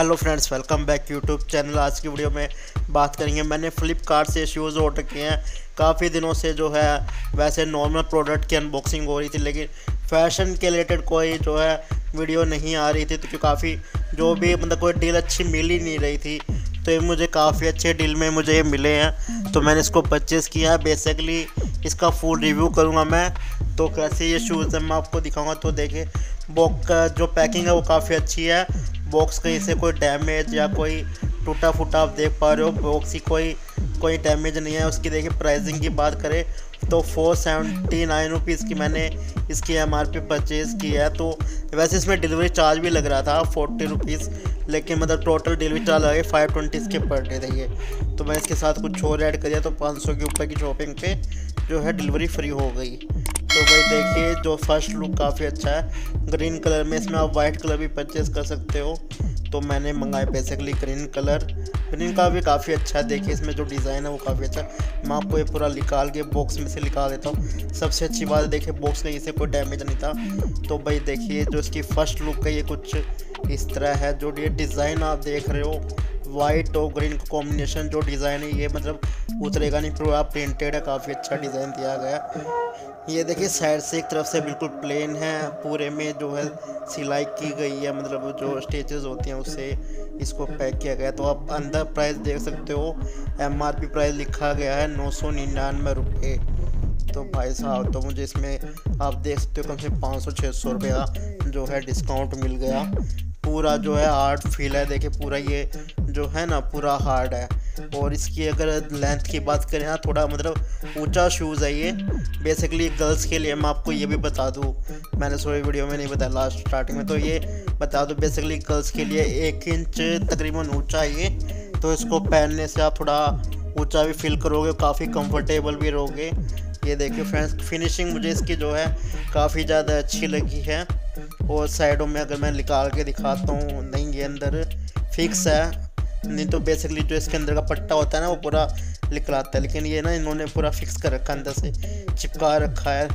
Hello friends welcome back YouTube channel आज की video में बात करेंगे। मैंने फ़्लिपकार्ट से शूज़ ऑर्डर किए हैं। काफ़ी दिनों से जो है, वैसे नॉर्मल प्रोडक्ट की अनबॉक्सिंग हो रही थी, लेकिन फ़ैशन के रिलेटेड कोई जो है वीडियो नहीं आ रही थी तो काफ़ी जो भी मतलब कोई डील अच्छी मिल ही नहीं रही थी तो ये मुझे काफ़ी अच्छे डील में मुझे ये मिले हैं। तो मैंने इसको परचेज़ किया है। बेसिकली इसका फुल रिव्यू करूँगा मैं। तो कैसे ये शूज़ है, मैं आपको दिखाऊँगा। तो देखें बॉक जो पैकिंग है, वो काफ़ी अच्छी है। बॉक्स कहीं से कोई डैमेज या कोई टूटा फूटा आप देख पा रहे हो बॉक्स की कोई कोई डैमेज नहीं है। उसकी देखिए प्राइसिंग की बात करें तो फोर सेवेंटी नाइन रुपीज़ की मैंने इसकी एम आर पी परचेज़ की है। तो वैसे इसमें डिलीवरी चार्ज भी लग रहा था फोर्टी रुपीज़ लेकिन मतलब टोटल डिलीवरी चार्ज लगे फाइव ट्वेंटी इसके पर डे थे तो मैं इसके साथ कुछ और ऐड कर दिया तो पाँच सौ के ऊपर की शॉपिंग पे जो है डिलीवरी फ्री हो गई। तो भाई देखिए, जो फ़र्स्ट लुक काफ़ी अच्छा है। ग्रीन कलर में इसमें आप वाइट कलर भी परचेज कर सकते हो। तो मैंने मंगाया बेसिकली ग्रीन कलर ग्रीन का भी काफ़ी अच्छा है। देखिए, इसमें जो डिज़ाइन है वो काफ़ी अच्छा है। मैं आपको ये पूरा निकाल के बॉक्स में से निकाल देता हूँ। सबसे अच्छी बात है, देखिए बॉक्स में इसे कोई डैमेज नहीं था। तो भाई देखिए, जो इसकी फ़र्स्ट लुक है, ये कुछ इस तरह है। जो ये डिज़ाइन आप देख रहे हो वाइट और ग्रीन का कॉम्बिनेशन जो डिज़ाइन है, ये मतलब उतरेगा नहीं। पूरा प्रिंटेड है। काफ़ी अच्छा डिज़ाइन दिया गया ये देखिए साइड से एक तरफ़ से बिल्कुल प्लेन है, पूरे में जो है सिलाई की गई है मतलब जो स्टेचेस होती हैं उससे इसको पैक किया गया। तो आप अंदर प्राइस देख सकते हो एम आर पी प्राइस लिखा गया है नौ सौ निन्यानवे रुपये तो भाई साहब तो मुझे इसमें आप देख सकते हो कम से कम पाँच सौ छः सौ रुपये जो है डिस्काउंट मिल गया। पूरा जो है आर्ट फील है, देखिए पूरा ये जो है ना, पूरा हार्ड है। और इसकी अगर लेंथ की बात करें ना थोड़ा मतलब ऊँचा शूज़ है ये। बेसिकली गर्ल्स के लिए मैं आपको ये भी बता दूँ। मैंने सॉरी वीडियो में नहीं बताया लास्ट स्टार्टिंग में। तो ये बता दूँ बेसिकली गर्ल्स के लिए एक इंच तकरीबन ऊँचा है ये। तो इसको पहनने से आप थोड़ा ऊँचा भी फील करोगे, काफ़ी कंफर्टेबल भी रहोगे। ये देखिए फ्रेंड्स फिनिशिंग मुझे इसकी जो है काफ़ी ज़्यादा अच्छी लगी है। और साइडों में अगर मैं निकाल के दिखाता हूँ, नहीं, ये अंदर फिक्स है। नहीं तो बेसिकली जो इसके अंदर का पट्टा होता है ना, वो पूरा निकलाता है। लेकिन ये ना इन्होंने पूरा फिक्स कर रखा अंदर से। चिपका रखा है।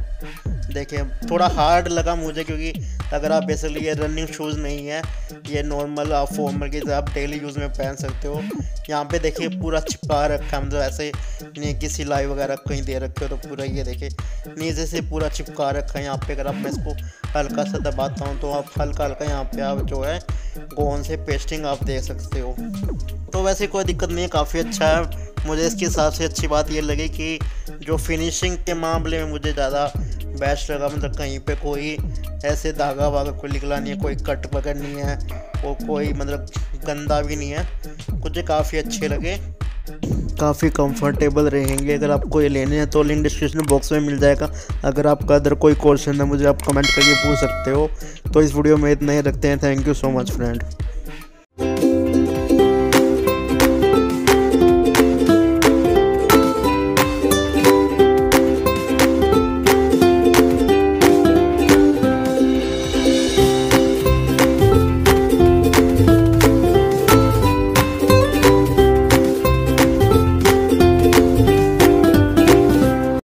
देखिए, थोड़ा हार्ड लगा मुझे क्योंकि अगर आप बेसिकली ये रनिंग शूज़ नहीं है, ये नॉर्मल आप फॉर्मल की आप डेली यूज़ में पहन सकते हो। यहाँ पे देखिए, पूरा चिपका रखा है मतलब ऐसे नहीं कि सिलाई वगैरह कहीं दे रखे हो तो पूरा ये देखिए, नीचे से पूरा चिपका रखा है। यहाँ पे अगर आप मैं इसको हल्का सा दबाता हूँ तो आप हल्का हल्का यहाँ पे आप जो है गोन से पेस्टिंग आप दे सकते हो। तो वैसे कोई दिक्कत नहीं है, काफ़ी अच्छा है। मुझे इसके हिसाब से अच्छी बात ये लगी कि जो फिनिशिंग के मामले में मुझे ज़्यादा बेस्ट लगा मतलब कहीं पे कोई ऐसे धागा वागा कोई निकला नहीं है, कोई कट वगैरह नहीं है, और कोई मतलब गंदा भी नहीं है। मुझे काफ़ी अच्छे लगे, काफ़ी कंफर्टेबल रहेंगे। अगर आपको ये लेने हैं तो लिंक डिस्क्रिप्शन बॉक्स में मिल जाएगा। अगर आपका अदर कोई क्वेश्चन है, मुझे आप कमेंट करके पूछ सकते हो। तो इस वीडियो में इतना ही, रखते हैं। Thank you so much friend